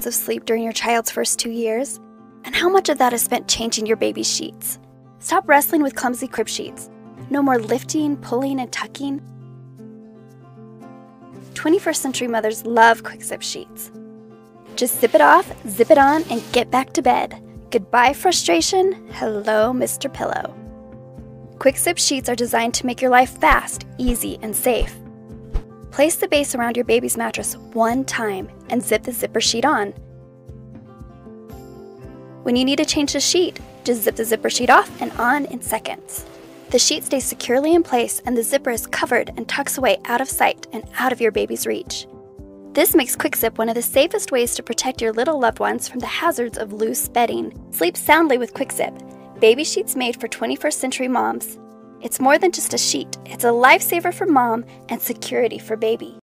minutes of sleep during your child's first two years? And how much of that is spent changing your baby's sheets? Stop wrestling with clumsy crib sheets. No more lifting, pulling, and tucking. 21st century mothers love QuickZip sheets. Just zip it off, zip it on, and get back to bed. Goodbye, frustration. Hello, Mr. Pillow. QuickZip sheets are designed to make your life fast, easy, and safe. Place the base around your baby's mattress one time and zip the zipper sheet on. When you need to change the sheet, just zip the zipper sheet off and on in seconds. The sheet stays securely in place and the zipper is covered and tucks away out of sight and out of your baby's reach. This makes QuickZip one of the safest ways to protect your little loved ones from the hazards of loose bedding. Sleep soundly with QuickZip, baby sheets made for 21st century moms. It's more than just a sheet, it's a lifesaver for mom and security for baby.